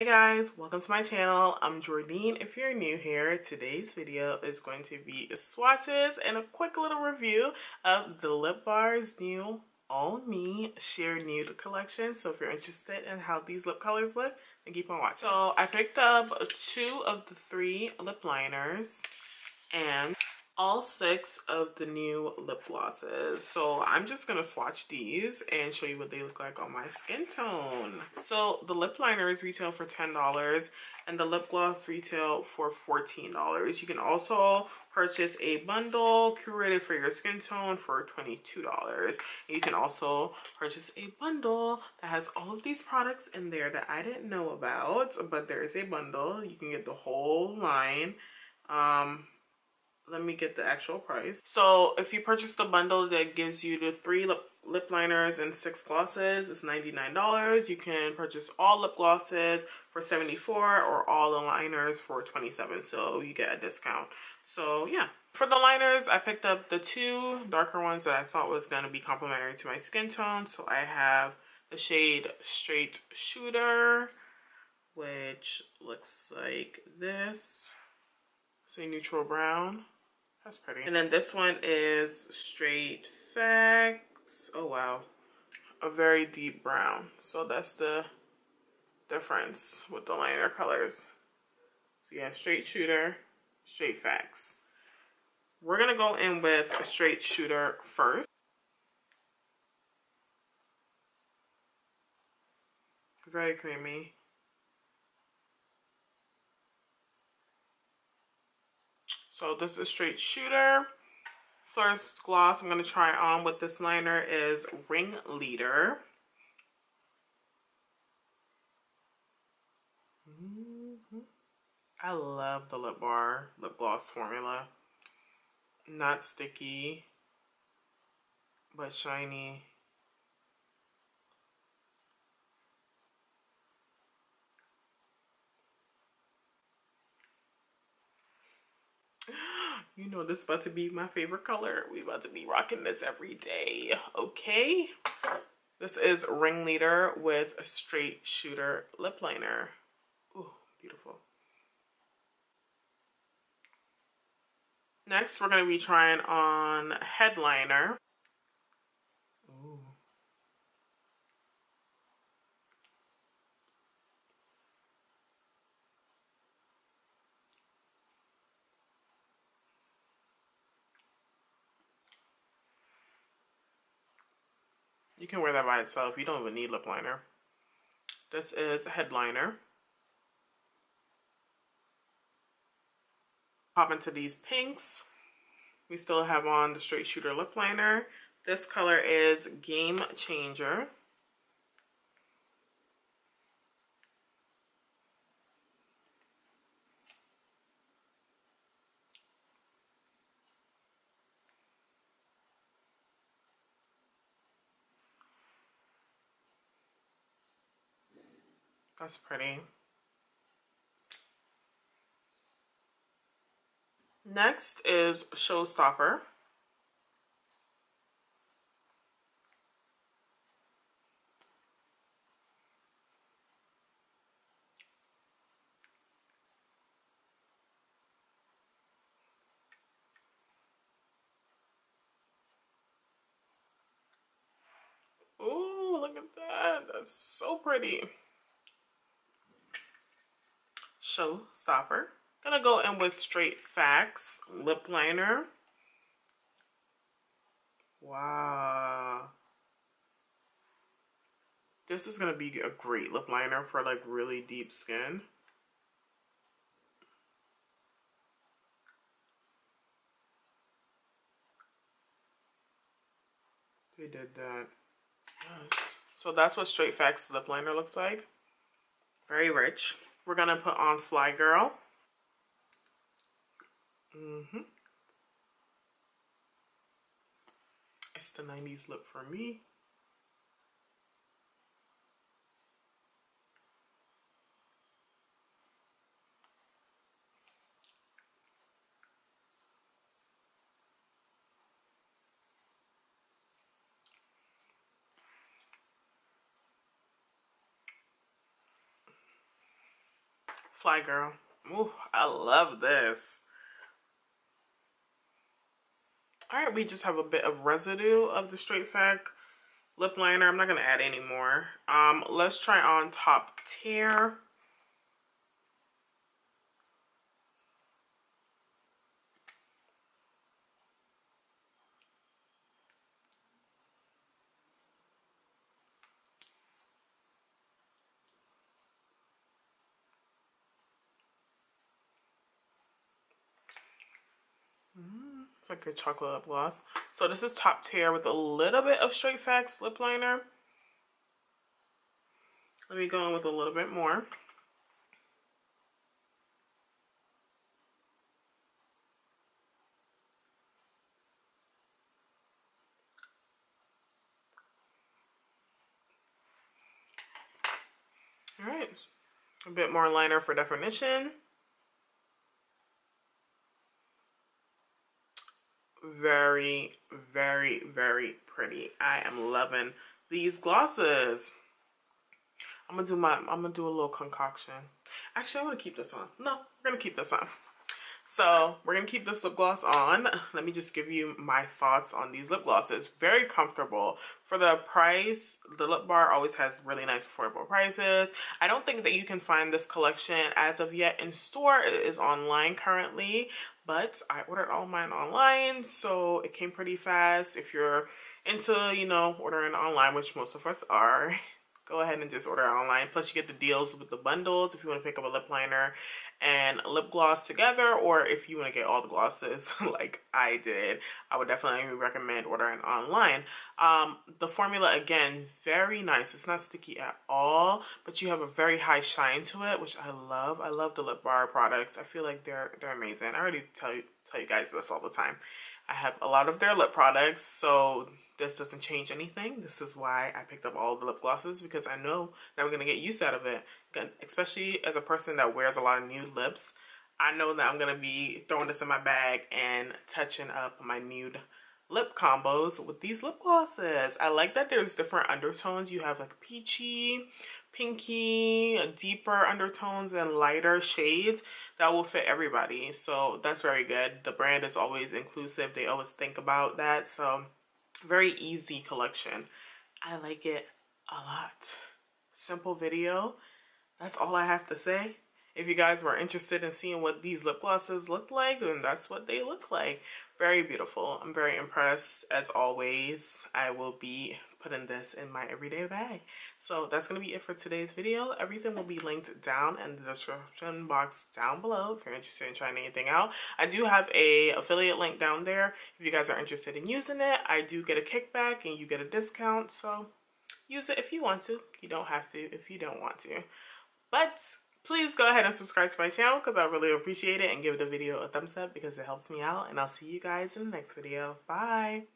Hey guys, welcome to my channel. I'm Jordene. If you're new here, today's video is going to be swatches and a quick little review of the Lip Bar's new All Me Sheer Nude collection. So if you're interested in how these lip colors look, then keep on watching. So I picked up two of the three lip liners and all six of the new lip glosses. So I'm just to swatch these and show you what they look like on my skin tone. So the lip liners retail for $10 and the lip gloss retail for $14. You can also purchase a bundle curated for your skin tone for $22. You can also purchase a bundle that has all of these products in there that I didn't know about, but there is a bundle. You can get the whole line. Um, let me get the actual price. So if you purchase the bundle that gives you the three lip, lip liners and six glosses, it's $99. You can purchase all lip glosses for 74 or all the liners for 27 so you get a discount. So yeah. For the liners, I picked up the two darker ones that I thought was going to be complementary to my skin tone. So I have the shade Straight Shooter, which looks like this. It's a neutral brown. That's pretty. And then this one is Straight Facts. Oh, wow. A very deep brown. So that's the difference with the liner colors. So you have Straight Shooter, Straight Facts. We're going to go in with a Straight Shooter first. Very creamy. So this is Straight Shooter. First gloss I'm going to try on with this liner is Ring Leader. Mm-hmm. I love the Lip Bar lip gloss formula. Not sticky, but shiny. You know this about to be my favorite color. We about to be rocking this every day, okay? This is Ringleader with a Straight Shooter Lip Liner. Ooh, beautiful. Next, we're to be trying on Headliner. You can wear that by itself. You don't even need lip liner. This is a headliner. Pop into these pinks. We still have on the Straight Shooter lip liner. This color is Game Changer. That's pretty. Next is Showstopper. Ooh, look at that. That's so pretty. Showstopper. Gonna go in with Straight Facts lip liner. Wow. This is gonna be a great lip liner for like really deep skin. They did that. Yes. So that's what Straight Facts lip liner looks like. Very rich. We're going to put on Fly Girl. Mm-hmm. It's the 90s look for me. Fly Girl. Ooh, I love this. All right, we just have a bit of residue of the Straight Fact lip liner. I'm not going to add any more. Um, let's try on Top Tier. It's like a chocolate lip gloss. So this is top tier with a little bit of Straight Facts lip liner. Let me go in with a little bit more. All right, a bit more liner for definition. Very, very, very pretty. I am loving these glosses. I'm gonna do my, I'm gonna do a little concoction. Actually, I'm gonna keep this on. No, we're gonna keep this on. So we're gonna keep this lip gloss on. Let me just give you my thoughts on these lip glosses. Very comfortable. For the price, the Lip Bar always has really nice affordable prices. I don't think that you can find this collection as of yet in store. It is online currently, but I ordered all mine online, so it came pretty fast. If you're into, you know, ordering online, which most of us are, go ahead and just order online. Plus, you get the deals with the bundles if you want to pick up a lip liner and lip gloss together, or if you want to get all the glosses like I did, I would definitely recommend ordering online. Um, the formula, again, very nice. It's not sticky at all, but you have a very high shine to it, which I love. I love the Lip Bar products. I feel like they're they're amazing. I already tell you tell you guys this all the time. I have a lot of their lip products, so this doesn't change anything. This is why I picked up all the lip glosses because I know that I'm going to get use out of it. Especially as a person that wears a lot of nude lips, I know that I'm going to be throwing this in my bag and touching up my nude lip combos with these lip glosses. I like that there's different undertones. You have like peachy, pinky, uh, deeper undertones, and lighter shades that will fit everybody. So that's very good. The brand is always inclusive. They always think about that. So very easy collection. I like it a lot. Simple video. That's all I have to say. If you guys were interested in seeing what these lip glosses look like, then that's what they look like. Very beautiful. I'm very impressed as always. I will be putting this in my everyday bag. So that's going to be it for today's video. Everything will be linked down in the description box down below if you're interested in trying anything out. I do have a affiliate link down there. If you guys are interested in using it, I do get a kickback and you get a discount. So use it if you want to. You don't have to if you don't want to. But please go ahead and subscribe to my channel because I really appreciate it and give the video a thumbs up because it helps me out. And I'll see you guys in the next video. Bye.